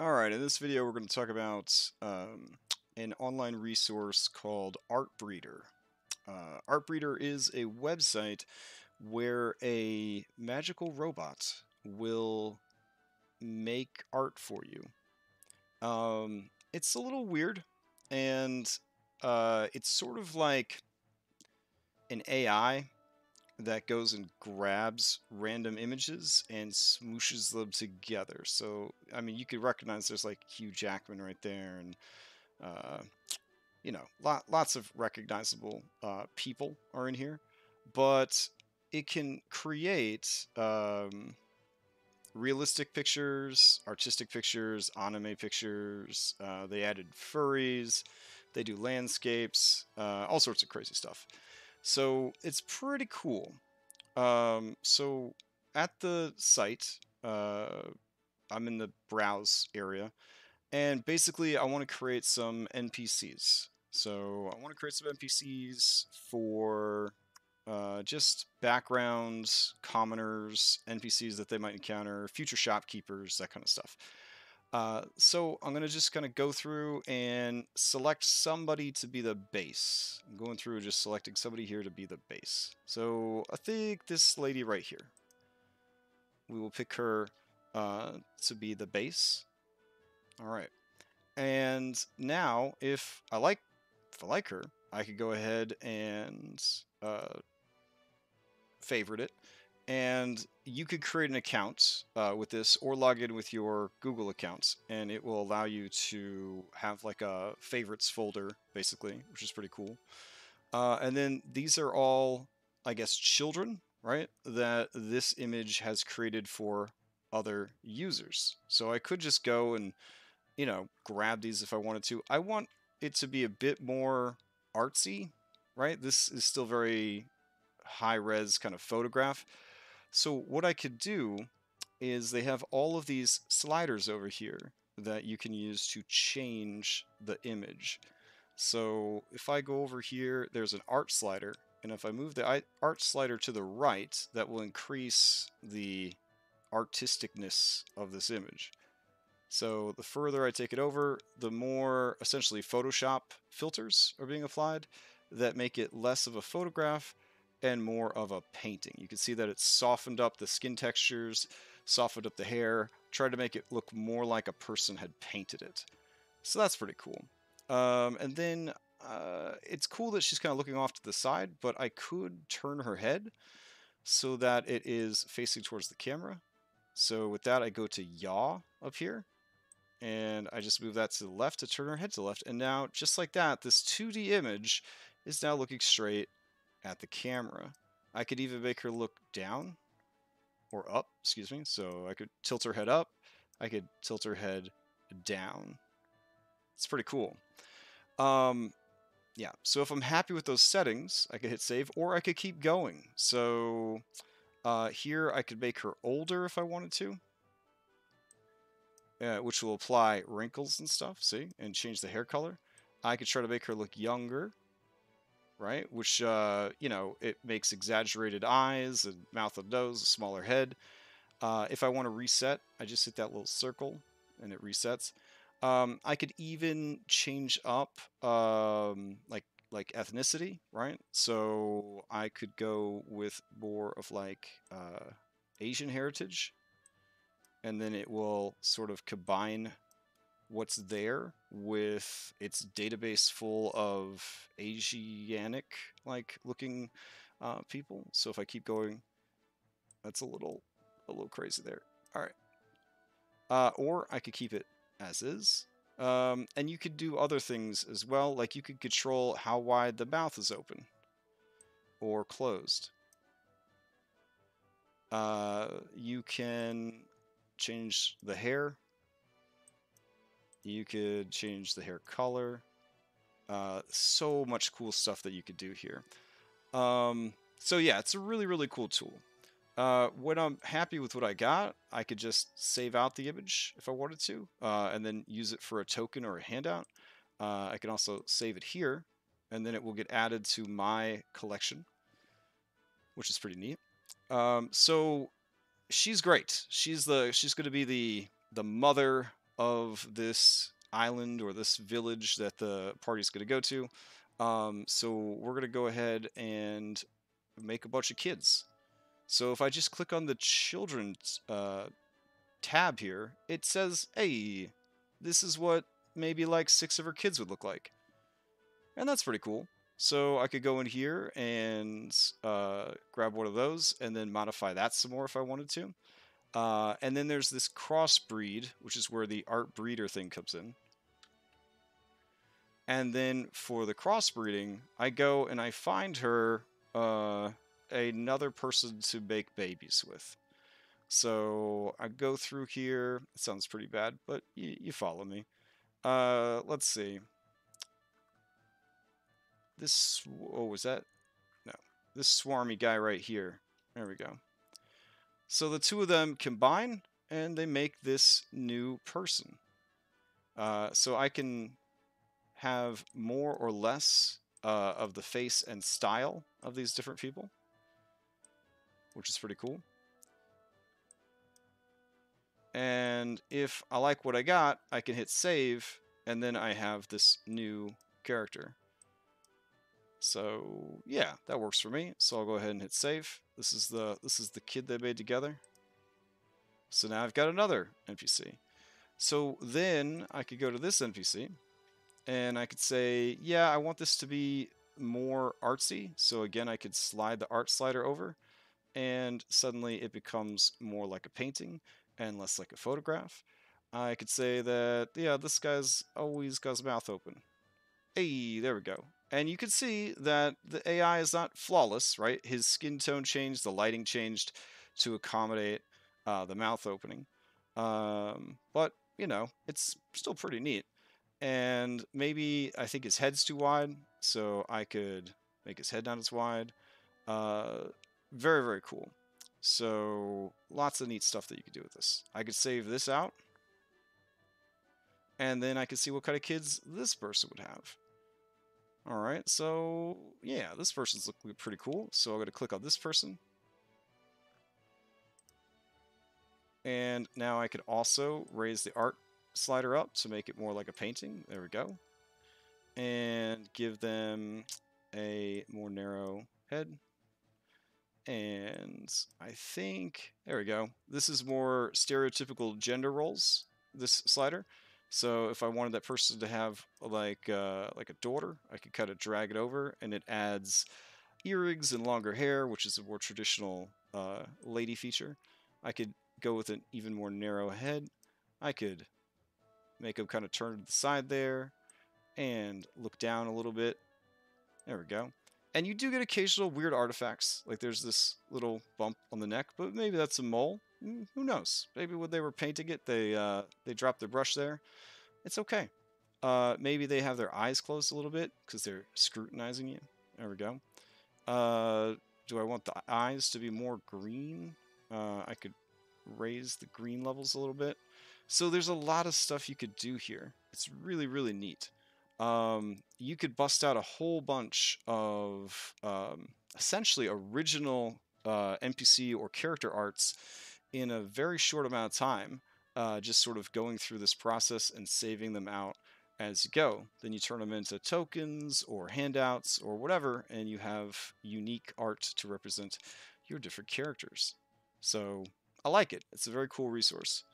Alright, in this video we're going to talk about um, an online resource called Artbreeder. Uh, Artbreeder is a website where a magical robot will make art for you. Um, it's a little weird, and uh, it's sort of like an AI that goes and grabs random images and smooshes them together. So, I mean, you could recognize there's like Hugh Jackman right there, and uh, you know, lot, lots of recognizable uh, people are in here, but it can create um, realistic pictures, artistic pictures, anime pictures. Uh, they added furries. They do landscapes, uh, all sorts of crazy stuff. So it's pretty cool. Um, so at the site, uh, I'm in the browse area, and basically I want to create some NPCs. So I want to create some NPCs for uh, just backgrounds, commoners, NPCs that they might encounter, future shopkeepers, that kind of stuff. Uh, so I'm going to just kind of go through and select somebody to be the base. I'm going through just selecting somebody here to be the base. So I think this lady right here. We will pick her uh, to be the base. All right. And now if I like if I like her, I could go ahead and uh, favorite it and you could create an account uh, with this or log in with your Google account, and it will allow you to have like a favorites folder, basically, which is pretty cool. Uh, and then these are all, I guess, children, right? That this image has created for other users. So I could just go and, you know, grab these if I wanted to. I want it to be a bit more artsy, right? This is still very high res kind of photograph. So what I could do is they have all of these sliders over here that you can use to change the image. So if I go over here, there's an art slider, and if I move the art slider to the right, that will increase the artisticness of this image. So the further I take it over, the more essentially Photoshop filters are being applied that make it less of a photograph and more of a painting. You can see that it's softened up the skin textures, softened up the hair, tried to make it look more like a person had painted it. So that's pretty cool. Um, and then uh, it's cool that she's kind of looking off to the side, but I could turn her head so that it is facing towards the camera. So with that, I go to yaw up here, and I just move that to the left to turn her head to the left. And now, just like that, this 2D image is now looking straight at the camera. I could even make her look down or up, excuse me. So I could tilt her head up. I could tilt her head down. It's pretty cool. Um, yeah, so if I'm happy with those settings, I could hit save or I could keep going. So uh, here I could make her older if I wanted to. Uh, which will apply wrinkles and stuff, see, and change the hair color. I could try to make her look younger right? Which, uh, you know, it makes exaggerated eyes and mouth and nose, a smaller head. Uh, if I want to reset, I just hit that little circle and it resets. Um, I could even change up um, like like ethnicity, right? So I could go with more of like uh, Asian heritage, and then it will sort of combine what's there with its database full of Asianic like looking uh, people. So if I keep going, that's a little a little crazy there. All right. Uh, or I could keep it as is. Um, and you could do other things as well, like you could control how wide the mouth is open or closed. Uh, you can change the hair you could change the hair color. Uh, so much cool stuff that you could do here. Um, so yeah, it's a really, really cool tool. Uh, when I'm happy with what I got, I could just save out the image if I wanted to, uh, and then use it for a token or a handout. Uh, I can also save it here, and then it will get added to my collection, which is pretty neat. Um, so she's great. She's the she's going to be the the mother of this island or this village that the party's going to go to. Um, so we're going to go ahead and make a bunch of kids. So if I just click on the children uh, tab here, it says, hey, this is what maybe like six of her kids would look like. And that's pretty cool. So I could go in here and uh, grab one of those and then modify that some more if I wanted to. Uh, and then there's this crossbreed, which is where the art breeder thing comes in. And then for the crossbreeding, I go and I find her uh, another person to make babies with. So I go through here. It sounds pretty bad, but you, you follow me. Uh, let's see. This, oh, was that? No. This swarmy guy right here. There we go. So the two of them combine, and they make this new person. Uh, so I can have more or less uh, of the face and style of these different people, which is pretty cool. And if I like what I got, I can hit save, and then I have this new character. So yeah, that works for me. So I'll go ahead and hit save. This is the this is the kid they made together. So now I've got another NPC. So then I could go to this NPC and I could say, yeah, I want this to be more artsy. So again, I could slide the art slider over and suddenly it becomes more like a painting and less like a photograph. I could say that, yeah, this guy's always got his mouth open. Hey, there we go. And you can see that the AI is not flawless, right? His skin tone changed, the lighting changed to accommodate uh, the mouth opening. Um, but, you know, it's still pretty neat. And maybe I think his head's too wide, so I could make his head not as wide. Uh, very, very cool. So lots of neat stuff that you could do with this. I could save this out. And then I could see what kind of kids this person would have. Alright, so yeah, this person's looking pretty cool. So I'm going to click on this person. And now I could also raise the art slider up to make it more like a painting. There we go. And give them a more narrow head. And I think, there we go. This is more stereotypical gender roles, this slider. So if I wanted that person to have like uh, like a daughter, I could kind of drag it over and it adds earrings and longer hair, which is a more traditional uh, lady feature. I could go with an even more narrow head. I could make them kind of turn to the side there and look down a little bit. There we go. And you do get occasional weird artifacts. Like there's this little bump on the neck, but maybe that's a mole. Mm, who knows? Maybe when they were painting it, they uh, they dropped their brush there. It's okay. Uh, maybe they have their eyes closed a little bit because they're scrutinizing you. There we go. Uh, do I want the eyes to be more green? Uh, I could raise the green levels a little bit. So there's a lot of stuff you could do here. It's really, really neat. Um, you could bust out a whole bunch of um, essentially original uh, NPC or character arts in a very short amount of time, uh, just sort of going through this process and saving them out as you go. Then you turn them into tokens or handouts or whatever, and you have unique art to represent your different characters. So I like it. It's a very cool resource.